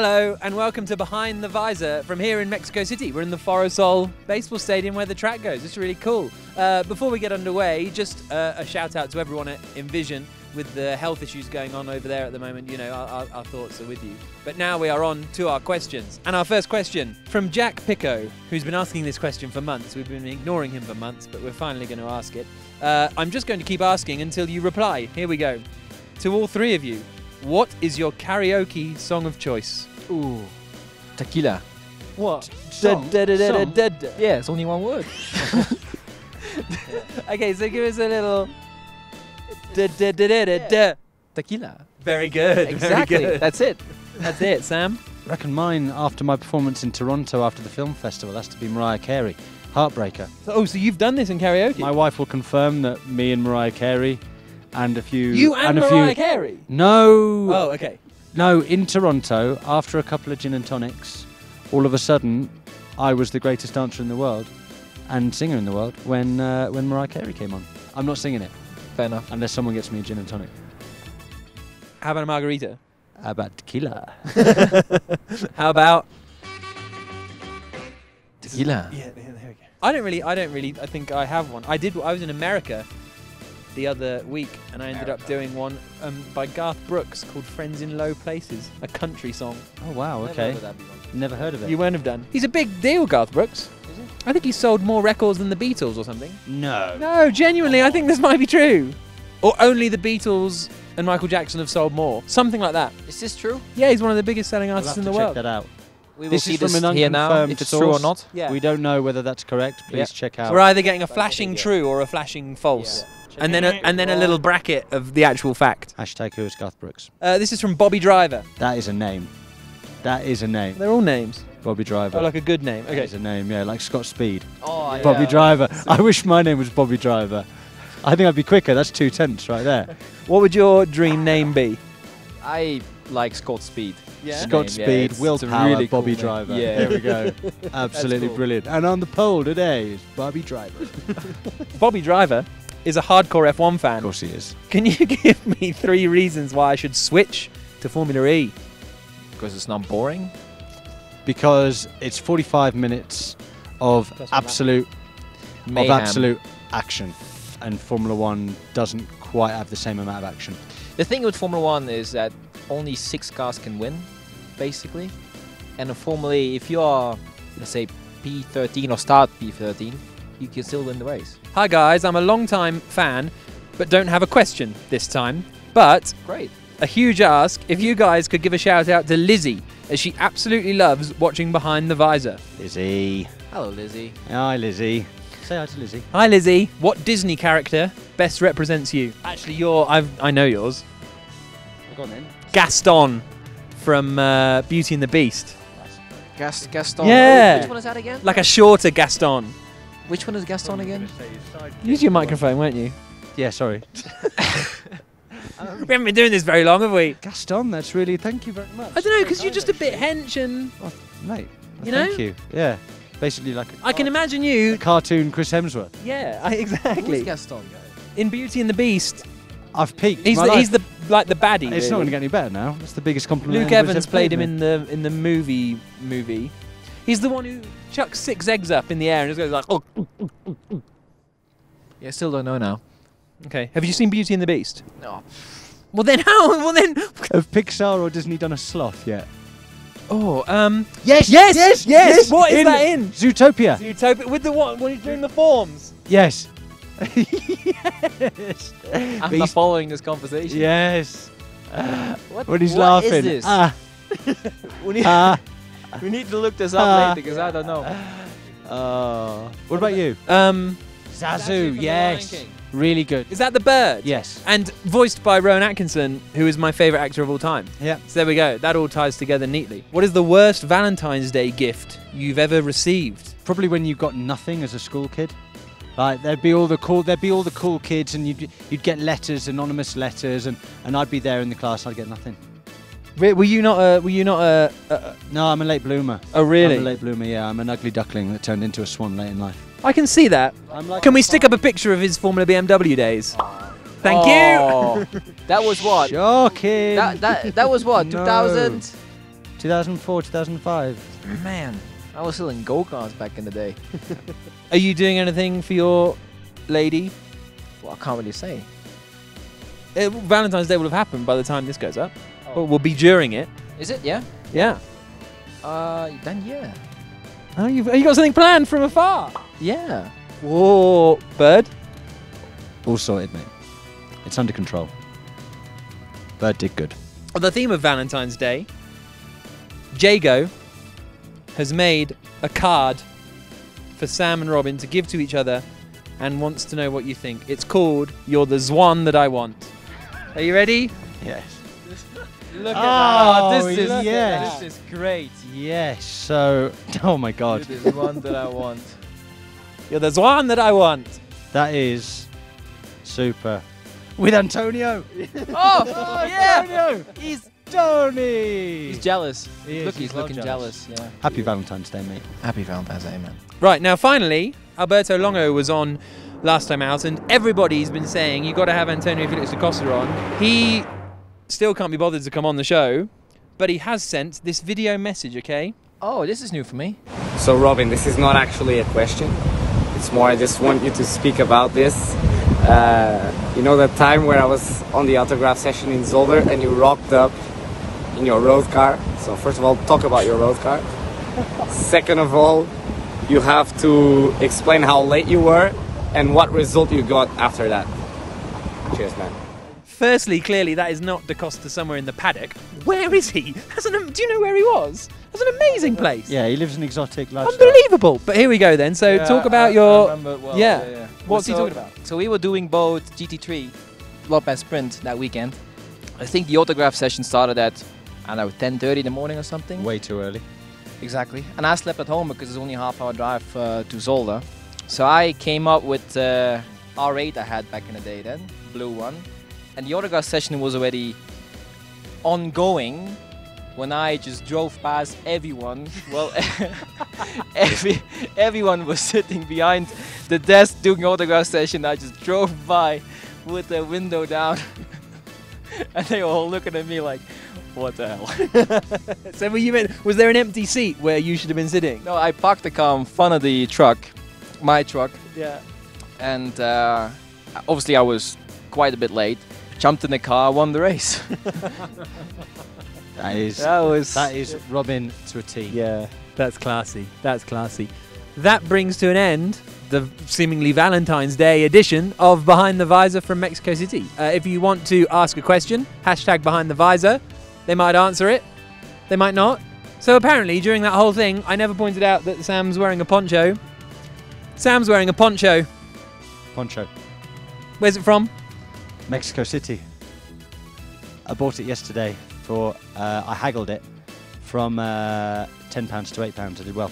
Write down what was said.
Hello and welcome to Behind the Visor from here in Mexico City. We're in the Foro Sol baseball stadium where the track goes. It's really cool. Uh, before we get underway, just uh, a shout out to everyone at Envision with the health issues going on over there at the moment. You know, our, our, our thoughts are with you. But now we are on to our questions. And our first question from Jack Pico, who's been asking this question for months. We've been ignoring him for months, but we're finally going to ask it. Uh, I'm just going to keep asking until you reply. Here we go. To all three of you, what is your karaoke song of choice? Ooh. Tequila. What? Song? Da- da- da- da- Song? da- da. Yeah, it's only one word. Okay, so give us a little. Da. Tequila. Very good. Exactly. Very good. That's it. That's it, Sam. I reckon mine after my performance in Toronto after the film festival has to be Mariah Carey. Heartbreaker. So, oh, so you've done this in karaoke? My wife will confirm that me and Mariah Carey and a few you and, a Mariah few Carey. No. Oh, okay. No, in Toronto after a couple of gin and tonics, all of a sudden I was the greatest dancer in the world and singer in the world when uh, when Mariah Carey came on. I'm not singing it Fair enough. unless someone gets me a gin and tonic. How about a margarita? How about tequila? How about? Tequila. Yeah, there we go. I don't really. I don't really. I think I have one. I did. I was in America the other week, and I ended up doing one um, by Garth Brooks called "Friends in Low Places," a country song. Oh wow, Never okay. heard of that before. Never heard of it. You won't have done. He's a big deal, Garth Brooks. Is he? I think he sold more records than the Beatles or something. no. No, genuinely, I think this might be true. Or only the Beatles and Michael Jackson have sold more. Something like that. Is this true? Yeah, he's one of the biggest selling We'll artists have in to the check world. that out. We will This see is from an here now, unconfirmed if it's true or source. not. Yeah. We don't know whether that's correct. Please Yeah. check out. We're either getting a flashing true or a flashing false. Yeah. And then a, and then a little bracket of the actual fact. Hashtag who is Garth Brooks. Uh, this is from Bobby Driver. That is a name. That is a name. They're all names. Bobby Driver. Oh, like a good name. Okay. is a name, yeah, like Scott Speed. Oh, yeah. Bobby Driver. I wish my name was Bobby Driver. I think I'd be quicker. That's two tenths right there. What would your dream name be? I like Scott Speed. Yeah. Scott Name, Speed, it's- Will it's Power, really Bobby name. Driver. Yeah. There we go. Absolutely cool. brilliant. And on the pole today is Bobby Driver. Bobby Driver is a hardcore F1 fan. of fan. course he is. Can you give me three reasons why I should switch to Formula E? Because it's not boring. Because it's 45 minutes of Plus one absolute of absolute action, and Formula One doesn't quite have the same amount of action. The thing with Formula One is that only six cars can win, basically. And in Formula E, if you are, let's say, P13 or start P13, you can still win the race. Hi guys, I'm a long-time fan, but don't have a question this time. But Great. a huge ask if you guys could give a shout out to Lizzie, as she absolutely loves watching Behind the Visor. Lizzie, Hello, Lizzie. hi Lizzie. Say hi to Lizzie. Hi Lizzie, what Disney character best represents you? Actually, you're I've, I know yours. Go on then. Gaston from uh, Beauty and the Beast, Gast- Gaston. Yeah. Which one is that again? like a shorter Gaston. Which one is Gaston again? Use your microphone, weren't you? Yeah, sorry. Um, we haven't been doing this very long, have we? Gaston, that's really thank you very much. I don't know, because you're oh, just a bit hench and oh, mate. You thank know? you. Yeah, basically like a, I can imagine a you. cartoon Chris Hemsworth. Yeah, I, Who's exactly. Gaston? In Beauty and the Beast, I've peaked. he's the, life. he's the like the baddie. It's really. not going to get any better now. That's the biggest compliment. Luke Evans played him in the in the movie movie. He's the one who chucks six eggs up in the air and just goes like, oh. Yeah, still don't know now. Okay. Have you seen Beauty and the Beast? No. Well then, how? Well then. Have Pixar or Disney done a sloth yet? Oh, um. Yes, Yes, yes, yes. What is in that in? Zootopia. Zootopia with the what? When he's doing the forms. Yes. yes. I'm not Beast- following this conversation. Yes. What, When he's what is laughing. this? Ah, we, need, ah, we need to look this up Ah. later because I don't know. oh. What about you? Um. Zazu. Yes. Really good. Is that the bird? Yes. And voiced by Rowan Atkinson, who is my favourite actor of all time. Yeah. So there we go. That all ties together neatly. What is the worst Valentine's Day gift you've ever received? Probably when you got nothing as a school kid. Like there'd be all the cool, there'd be all the cool kids, and you'd you'd get letters, anonymous letters, and, and I'd be there in the class. I'd get nothing. Re- Were you not a? Were you not a? a No, I'm a late bloomer. oh, really? I'm a late bloomer. Yeah, I'm an ugly duckling that turned into a swan late in life. I can see that. I'm like Can we stick up a picture of his Formula BMW days? Thank Oh, that was what? Shocking. That, that, that was what? No. 2000? 2004, 2005. Man, I was still in go karts back in the day. Are you doing anything for your lady? Well, I can't really say. Uh, Valentine's Day will have happened by the time this goes up. Or will be during it. Is it? Yeah. Yeah. Uh, then yeah. Oh, you've you got something planned from afar. Yeah. Whoa, bird. All sorted, mate. It's under control. Bird did good. On the theme of Valentine's Day, Jago has made a card for Sam and Robin to give to each other and wants to know what you think. It's called You're the Zwan That I Want. Are you ready? Yes. Look at oh, that. Oh, This is yes. This is great. Yes. So, oh my God, There's one that I want. Yeah, there's one That I Want. that is super. With Antonio. oh, yeah. Antonio. He's Tony. He's jealous. He Look, he's he's, looking jealous. jealous. Yeah. Happy Valentine's Day, mate. Happy Valentine's Day, man. Right, now finally, Alberto Longo was on last time out, and everybody's been saying you got to have Antonio Felix da Costa on. He still can't be bothered to come on the show, but he has sent this video message, okay? Oh, this is new for me. So, Robin, this is not actually a question. It's more, I just want you to speak about this. Uh, you know, that time where I was on the autograph session in Zolder and you rocked up in your road car. So, first of all, talk about your road car. Second of all, you have to explain how late you were and what result you got after that. Cheers, man. Firstly, clearly, that is not Da Costa somewhere in the paddock. Where is he? That's an, do you know where he was? That's an amazing place. Yeah, he lives an exotic lifestyle. Unbelievable. But here we go then. So talk about your. yeah. What's he talking about? So we were doing both GT3, Lopez Sprint that weekend. I think the autograph session started at, I don't know, 10.30 in the morning or something. Way too early. Exactly. And I slept at home because it's only a half hour drive uh, to Zolder. So I came up with uh, R8 I had back in the day then, blue one. And the autograph session was already ongoing when I just drove past everyone. Well, every, everyone was sitting behind the desk doing autograph session. I just drove by with the window down. and they were all looking at me like, what the hell? So were you in, was there an empty seat where you should have been sitting? No, I parked the car in front of the truck, my truck, Yeah. and uh, obviously I was quite a bit late. Jumped in the car, won the race. That is that was that is Robin to a T. Yeah, that's classy. That's classy. That brings to an end the seemingly Valentine's Day edition of Behind the Visor from Mexico City. Uh, if you want to ask a question, hashtag Behind the Visor. They might answer it, they might not. So apparently, during that whole thing, I never pointed out that Sam's wearing a poncho. Sam's wearing a poncho. Poncho. Where's it from? Mexico City. I bought it yesterday for uh, I haggled it from uh, ten pounds to eight pounds. I did well.